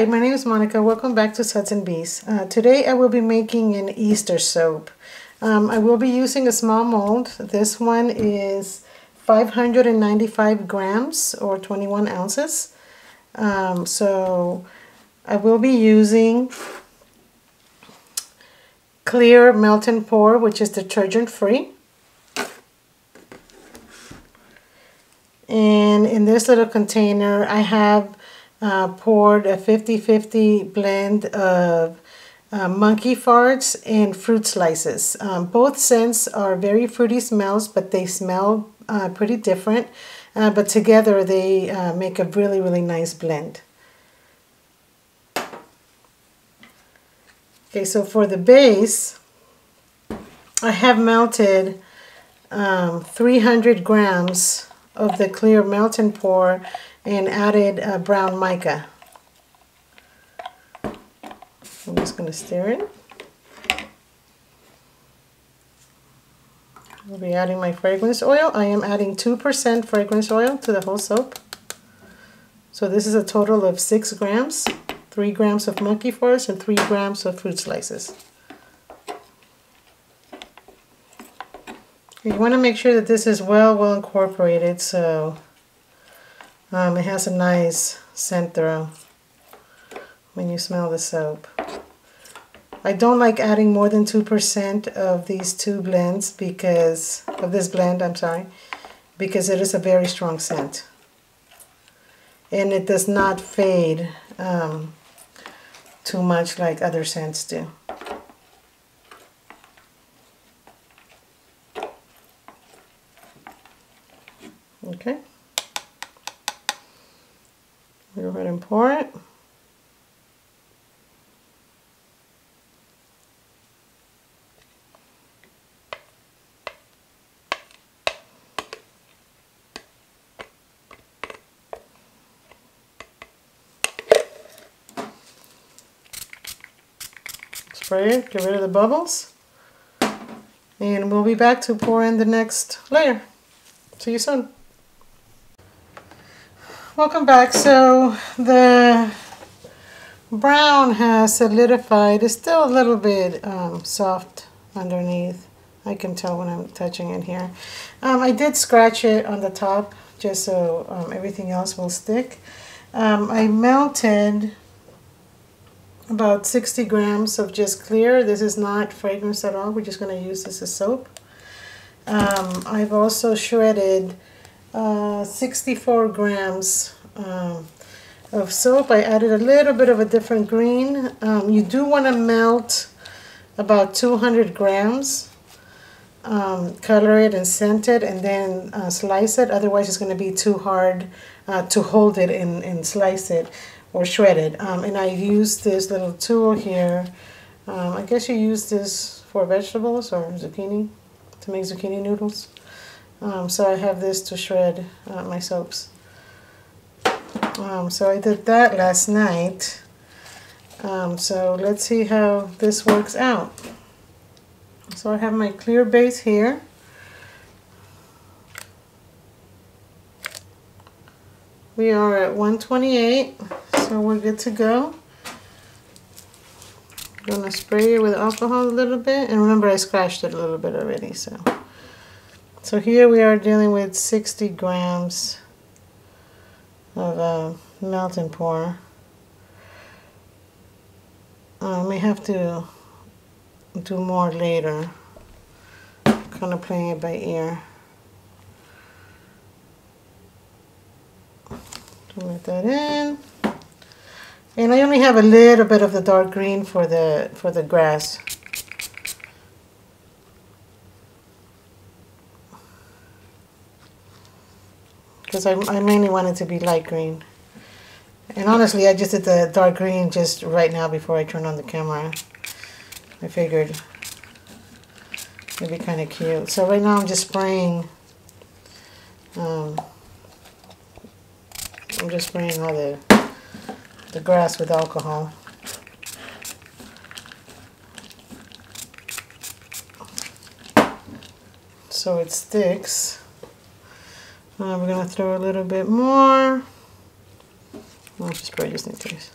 Hi, my name is Monica. Welcome back to Suds and Bees. Uh, today I will be making an Easter soap. Um, I will be using a small mold. This one is 595 grams or 21 ounces. Um, so I will be using clear melt and pour, which is detergent free. And in this little container, I have uh, poured a 50-50 blend of uh, monkey farts and fruit slices. Um, both scents are very fruity smells, but they smell uh, pretty different. Uh, but together they uh, make a really, really nice blend. Okay, so for the base, I have melted um, 300 grams of the clear melt and pour and added uh, brown mica. I'm just going to stir it. I'll be adding my fragrance oil. I am adding 2% fragrance oil to the whole soap. So this is a total of 6 grams, 3 grams of monkey farts and 3 grams of fruit slices. You want to make sure that this is well, well incorporated so um, it has a nice scent through when you smell the soap. I don't like adding more than 2% of these two blends because, of this blend, I'm sorry, because it is a very strong scent. And it does not fade um, too much like other scents do. Okay. Go ahead and pour it. Spray it, get rid of the bubbles. And we'll be back to pour in the next layer. See you soon. Welcome back. So the brown has solidified. It's still a little bit um, soft underneath. I can tell when I'm touching it here. Um, I did scratch it on the top just so um, everything else will stick. Um, I melted about 60 grams of just clear. This is not fragrance at all. We're just going to use this as soap. Um, I've also shredded uh, 64 grams um, of soap. I added a little bit of a different green. Um, you do want to melt about 200 grams. Um, color it and scent it and then uh, slice it. Otherwise it's going to be too hard uh, to hold it and, and slice it or shredded. Um, and I use this little tool here. Um, I guess you use this for vegetables or zucchini to make zucchini noodles. Um, so I have this to shred uh, my soaps. Um, so I did that last night. Um, so let's see how this works out. So I have my clear base here. We are at 128, so we're good to go. I'm gonna spray it with alcohol a little bit, and remember I scratched it a little bit already, so. So here we are dealing with 60 grams of uh, melt pour. I may have to do more later, kind of playing it by ear. Let that in. And I only have a little bit of the dark green for the for the grass. because I, I mainly wanted to be light green. And honestly, I just did the dark green just right now before I turned on the camera. I figured it'd be kind of cute. So right now I'm just spraying, um, I'm just spraying all the, the grass with alcohol. So it sticks. Uh, we're going to throw a little bit more. I'll just spray just in case.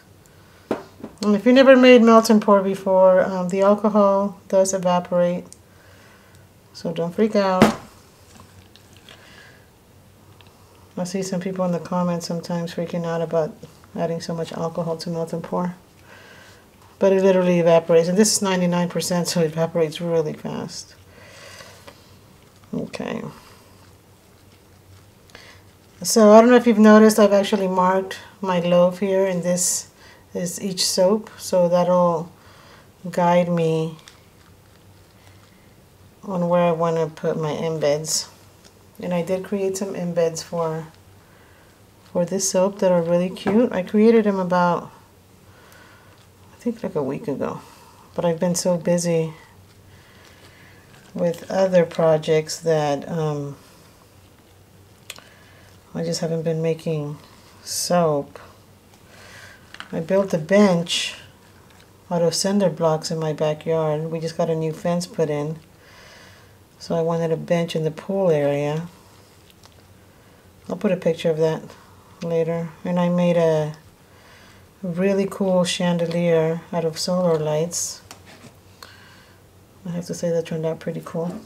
And if you never made melt and pour before, um, the alcohol does evaporate. So don't freak out. I see some people in the comments sometimes freaking out about adding so much alcohol to melt and pour. But it literally evaporates. And this is 99%, so it evaporates really fast. Okay. So I don't know if you've noticed, I've actually marked my loaf here, and this is each soap. So that'll guide me on where I want to put my embeds. And I did create some embeds for for this soap that are really cute. I created them about, I think like a week ago. But I've been so busy with other projects that um, I just haven't been making soap. I built a bench out of cinder blocks in my backyard. We just got a new fence put in. So I wanted a bench in the pool area. I'll put a picture of that later. And I made a really cool chandelier out of solar lights. I have to say that turned out pretty cool.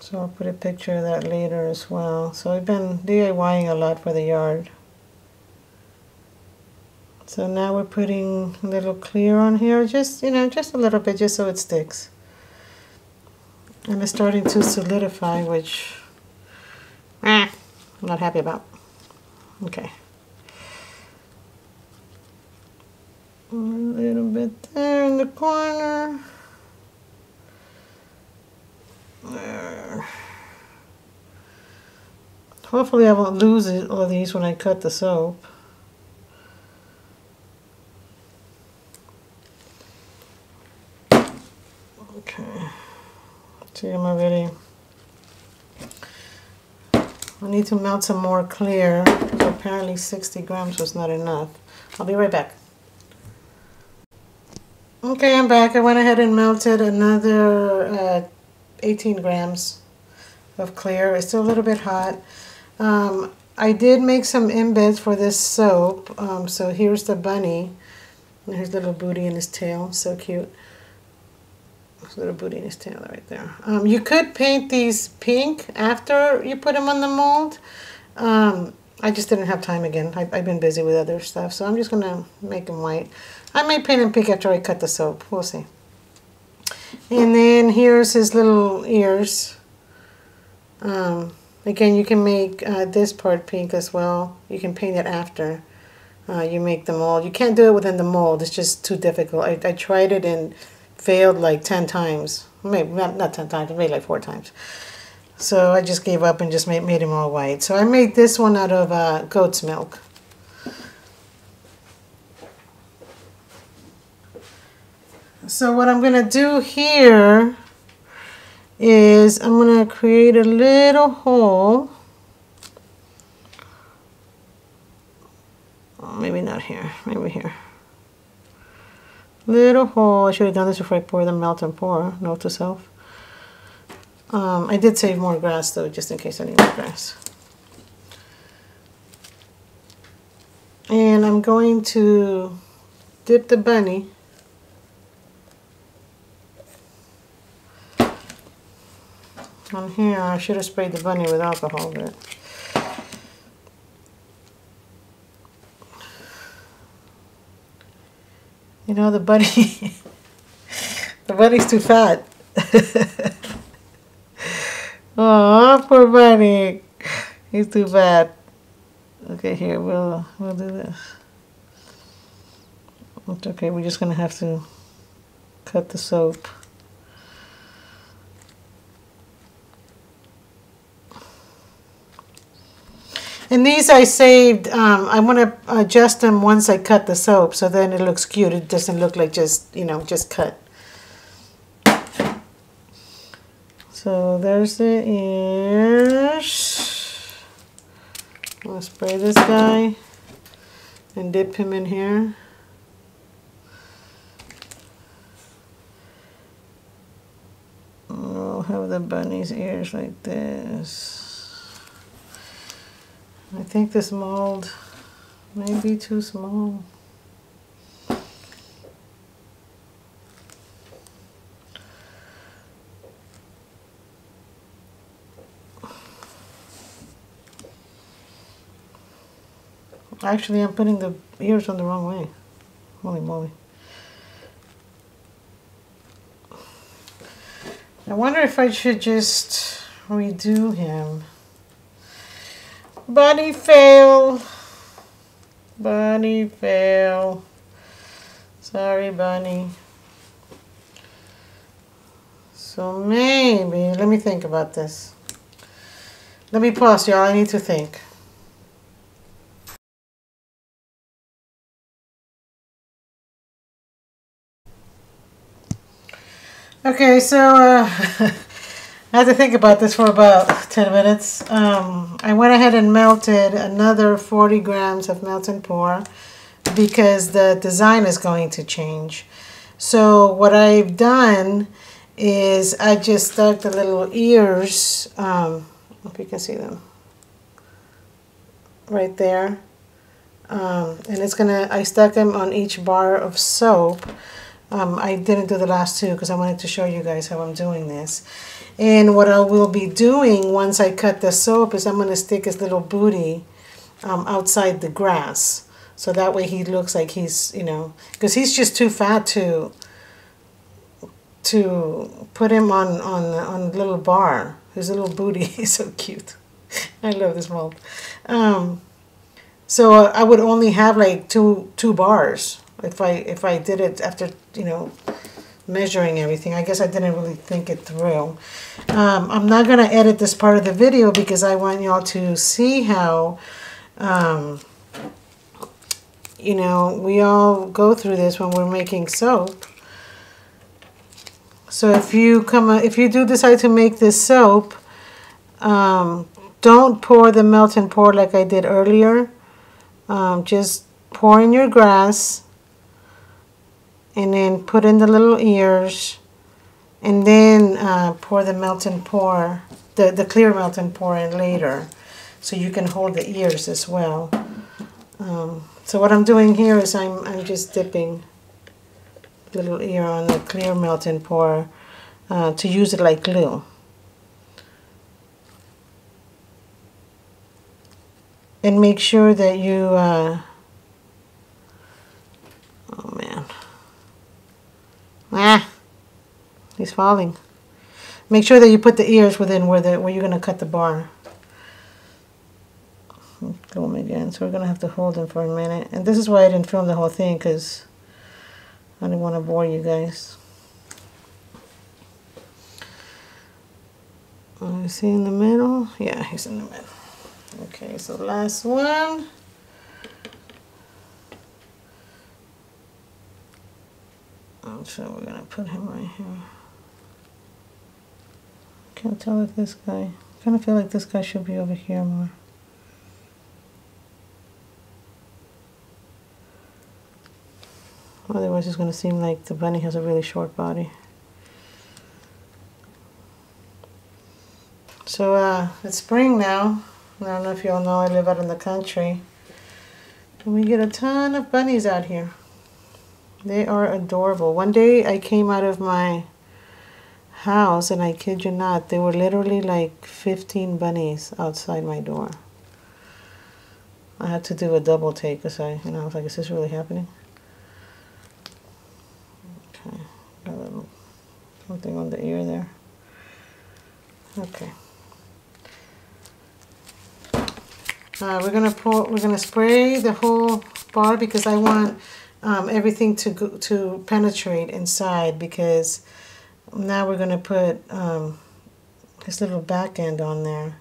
So I'll put a picture of that later as well. So I've been DIYing a lot for the yard. So now we're putting a little clear on here, just, you know, just a little bit, just so it sticks. And it's starting to solidify, which I'm not happy about. Okay. A little bit there in the corner. There. Hopefully I won't lose all these when I cut the soap. Okay. See, I'm already... I need to melt some more clear. So apparently 60 grams was not enough. I'll be right back. Okay, I'm back. I went ahead and melted another uh, 18 grams of clear. It's still a little bit hot. Um, I did make some embeds for this soap. Um, so here's the bunny. And here's little booty in his tail. So cute. Little booty in his tail right there. Um, you could paint these pink after you put them on the mold. Um, I just didn't have time again. I, have been busy with other stuff, so I'm just going to make them white. I may paint them pink after I cut the soap. We'll see. And then here's his little ears. Um, again, you can make uh, this part pink as well. You can paint it after uh, you make the mold. You can't do it within the mold. It's just too difficult. I, I tried it and failed like 10 times. Maybe not, not 10 times, maybe like 4 times. So I just gave up and just made, made them all white. So I made this one out of uh, goat's milk. So what I'm going to do here is I'm going to create a little hole. Maybe not here, maybe here. Little hole. I should have done this before I pour the melt and pour. Note to self. Um, I did save more grass though, just in case I need more grass. And I'm going to dip the bunny on here. I should have sprayed the bunny with alcohol, but you know the bunny the bunny's too fat. Oh, poor bunny. He's too fat. Okay, here we'll we'll do this. It's okay. We're just gonna have to cut the soap. And these I saved, um, I want to adjust them once I cut the soap so then it looks cute. It doesn't look like just, you know, just cut. So there's the ears. I'm going to spray this guy and dip him in here. We'll have the bunny's ears like this. I think this mold may be too small. Actually, I'm putting the ears on the wrong way. Holy moly. I wonder if I should just redo him. Bunny fail. Bunny fail. Sorry, Bunny. So maybe, let me think about this. Let me pause, y'all. I need to think. Okay, so uh, I had to think about this for about 10 minutes. Um, I went ahead and melted another 40 grams of melt and pour because the design is going to change. So what I've done is I just stuck the little ears, um, if you can see them, right there. Um, and it's gonna, I stuck them on each bar of soap um, I didn't do the last two because I wanted to show you guys how I'm doing this. And what I will be doing once I cut the soap is I'm going to stick his little booty um, outside the grass. So that way he looks like he's, you know, because he's just too fat to to put him on, on, on a little bar. His little booty is so cute. I love this mold. Um, so I would only have like two two bars if I if I did it after you know measuring everything. I guess I didn't really think it through. Um, I'm not going to edit this part of the video because I want y'all to see how, um, you know, we all go through this when we're making soap. So if you come, if you do decide to make this soap, um, don't pour the melt and pour like I did earlier. Um, just pour in your grass and then put in the little ears and then uh, pour the melt and pour, the, the clear melt and pour in later. So you can hold the ears as well. Um, so what I'm doing here is I'm, I'm just dipping the little ear on the clear melt and pour uh, to use it like glue. And make sure that you, uh, oh man, Ah, he's falling. Make sure that you put the ears within where the where you're going to cut the bar. Film again. So we're going to have to hold him for a minute. And this is why I didn't film the whole thing because I didn't want to bore you guys. Is he in the middle? Yeah, he's in the middle. Okay, so last one. So we're gonna put him right here. Can't tell if this guy, kind of feel like this guy should be over here more. Otherwise it's gonna seem like the bunny has a really short body. So uh, it's spring now. I don't know if you all know I live out in the country. And we get a ton of bunnies out here. They are adorable. One day I came out of my house and I kid you not, there were literally like 15 bunnies outside my door. I had to do a double take because I, you know, I was like, is this really happening? Okay, got a little something on the ear there. Okay. Uh, we're gonna pour, we're gonna spray the whole bar because I want um, everything to go, to penetrate inside because now we're going to put um, this little back end on there.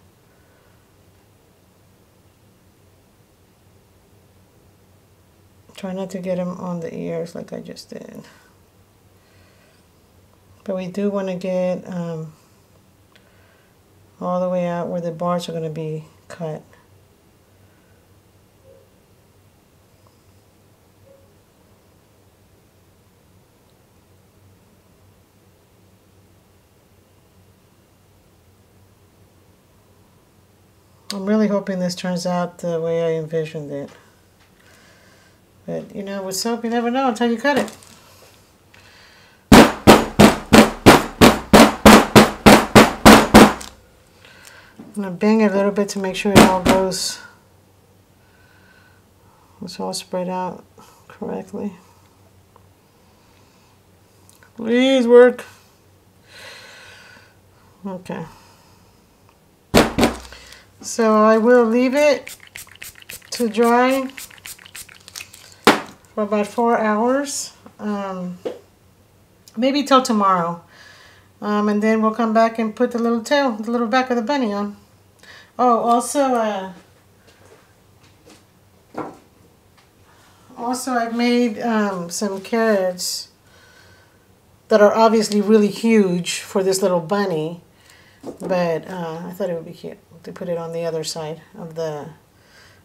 Try not to get them on the ears like I just did. But we do want to get um, all the way out where the bars are going to be cut. I'm really hoping this turns out the way I envisioned it. But you know, with soap, you never know until you cut it. I'm gonna bang it a little bit to make sure it all goes, it's all spread out correctly. Please work. Okay. So I will leave it to dry for about four hours. Um, maybe till tomorrow. Um, and then we'll come back and put the little tail, the little back of the bunny on. Oh, also, uh, also I've made um, some carrots that are obviously really huge for this little bunny. But uh, I thought it would be cute to put it on the other side of the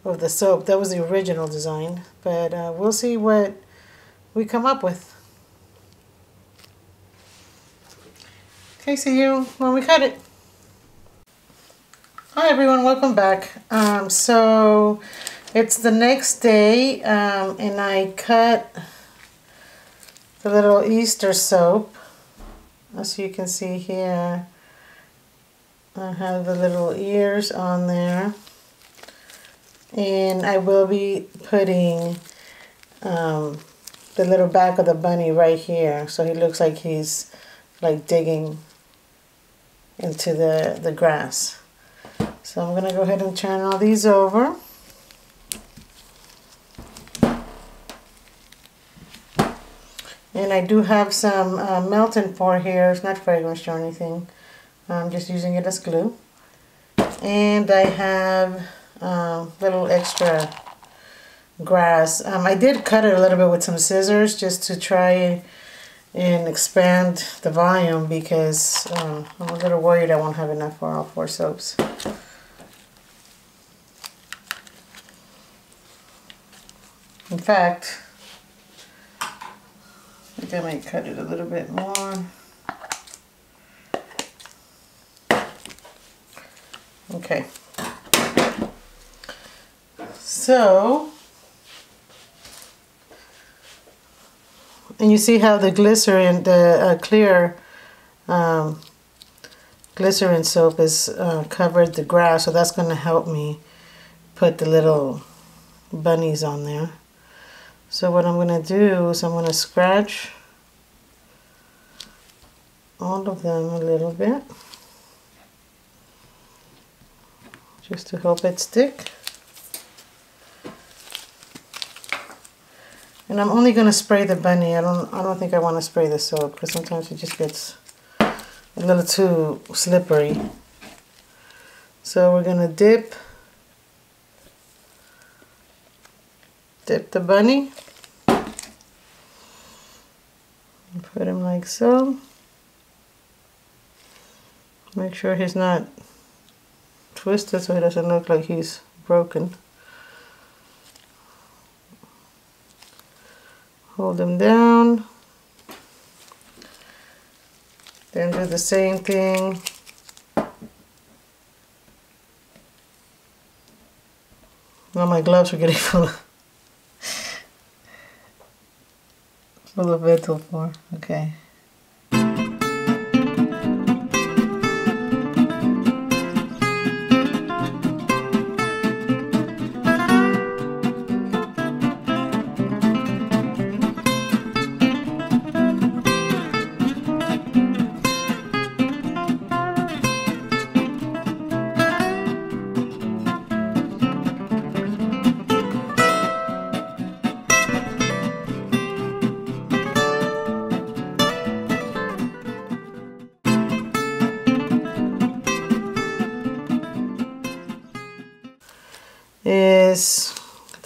of the soap. That was the original design, but uh, we'll see what we come up with. Okay, see you when we cut it. Hi everyone, welcome back. Um, so it's the next day um, and I cut the little Easter soap. As you can see here, I have the little ears on there. And I will be putting um, the little back of the bunny right here. So he looks like he's like digging into the, the grass. So I'm going to go ahead and turn all these over. And I do have some uh, pour here. It's not fragrance or anything. I'm just using it as glue. And I have uh, little extra grass. Um, I did cut it a little bit with some scissors just to try and expand the volume because uh, I'm a little worried I won't have enough for all four soaps. In fact, I think I might cut it a little bit more. Okay. So, and you see how the glycerin, the uh, clear um, glycerin soap has uh, covered the grass, so that's going to help me put the little bunnies on there. So what I'm going to do is I'm going to scratch all of them a little bit just to help it stick. And I'm only going to spray the bunny. I don't I don't think I want to spray the soap because sometimes it just gets a little too slippery. So we're going to dip dip the bunny and put him like so make sure he's not twisted so he doesn't look like he's broken hold him down then do the same thing Well, my gloves are getting full full of metal for. Okay.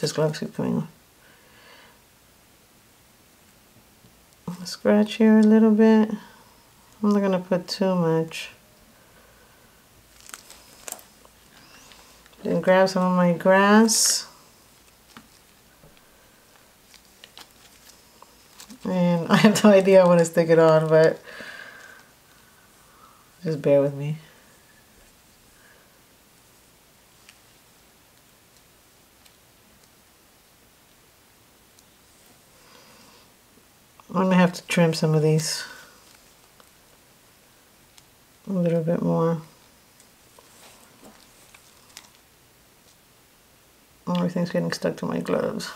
This gloves keep coming. Scratch here a little bit. I'm not gonna put too much. Then grab some of my grass. And I have no idea I want to stick it on, but just bear with me. I'm gonna have to trim some of these a little bit more. Oh, everything's getting stuck to my gloves.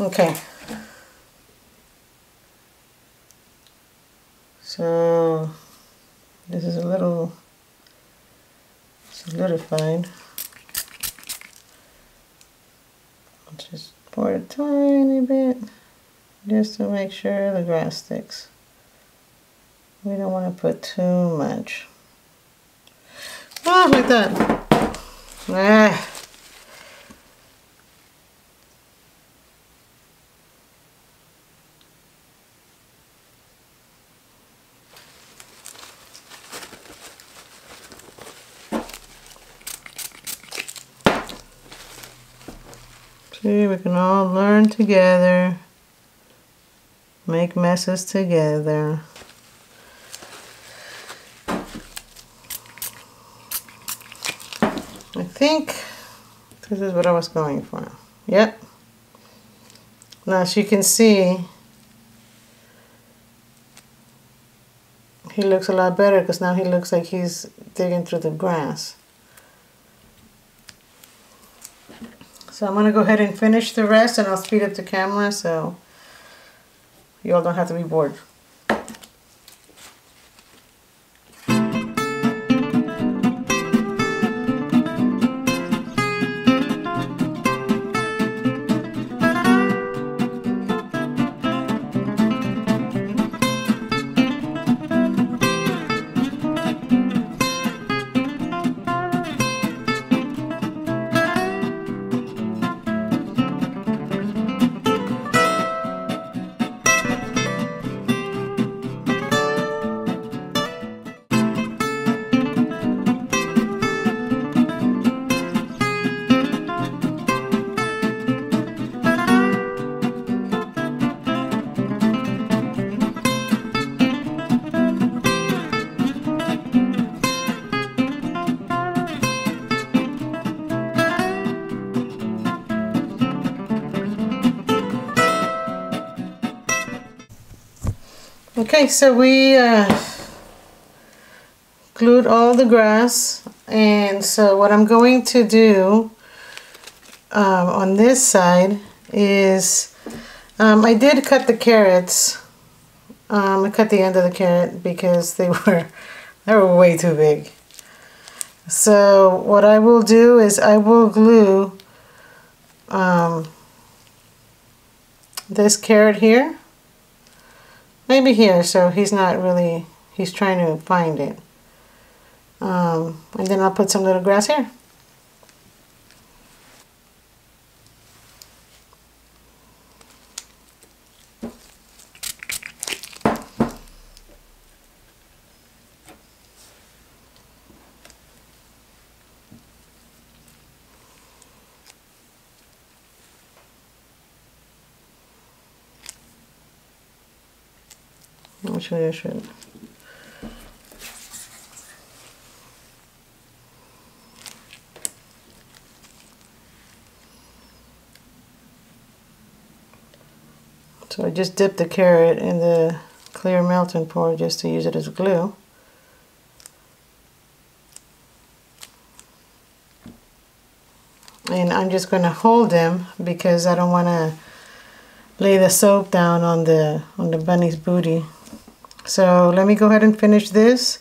Okay. So this is a little solidified. I'll just pour it a tiny bit just to make sure the grass sticks. We don't want to put too much. Ah, like that. Ah. See, we can all learn together, make messes together. I think this is what I was going for. Yep. Now, as you can see, he looks a lot better because now he looks like he's digging through the grass. So I'm going to go ahead and finish the rest and I'll speed up the camera so you all don't have to be bored. Okay, so we uh, glued all the grass and so what I'm going to do um, on this side is um, I did cut the carrots. Um, I cut the end of the carrot because they were they were way too big. So what I will do is I will glue um, this carrot here maybe here so he's not really he's trying to find it. Um, and then I'll put some little grass here Actually, I should. So I just dipped the carrot in the clear melt and pour just to use it as glue. And I'm just going to hold them because I don't want to lay the soap down on the on the bunny's booty. So let me go ahead and finish this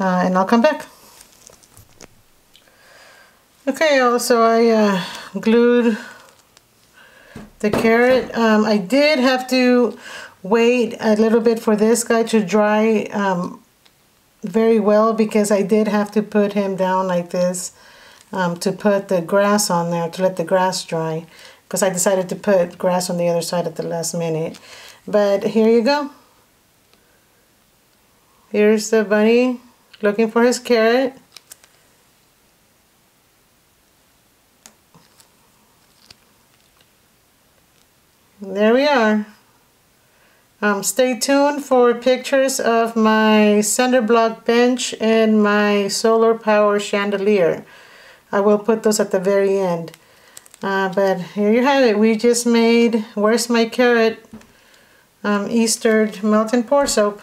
uh, and I'll come back. Okay, also I uh, glued the carrot. Um, I did have to wait a little bit for this guy to dry um, very well because I did have to put him down like this um, to put the grass on there, to let the grass dry because I decided to put grass on the other side at the last minute. But here you go. Here's the bunny looking for his carrot. There we are. Um, stay tuned for pictures of my cinder block bench and my solar power chandelier. I will put those at the very end. Uh, but here you have it. We just made Where's My Carrot um, Easter melt and pour soap.